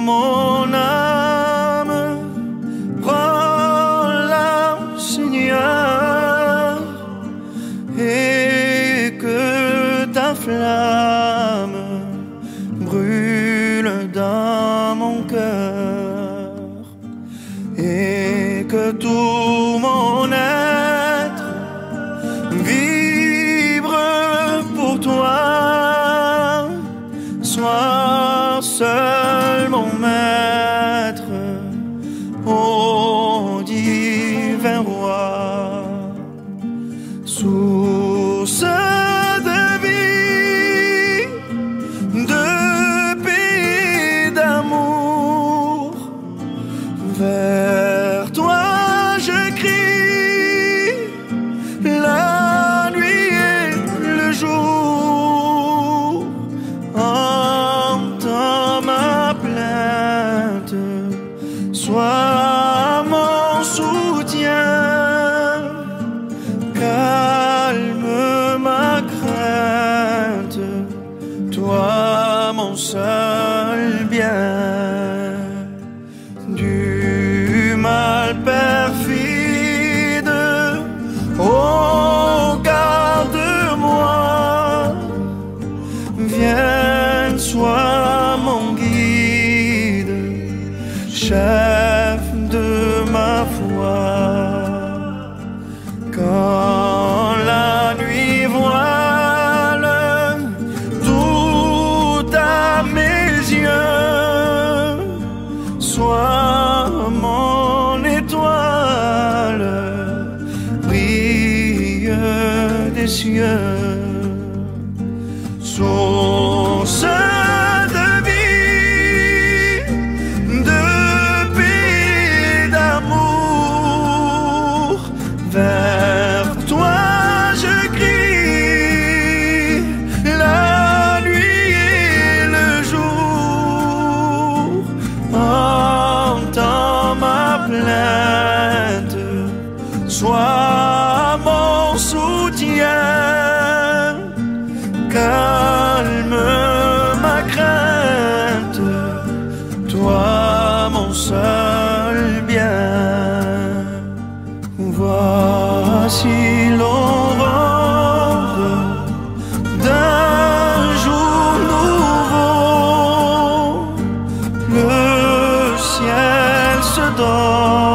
mon âme, prends-la, Seigneur, et que ta flamme 我 seul bien du mal perfide. Oh, garde-moi, viens, sois mon guide, cieux, source de vie, de paix, d'amour, vers toi je crie, la nuit et le jour, entends ma plainte, sois seul bien. Voici l'aurore d'un jour nouveau. Le ciel se dort.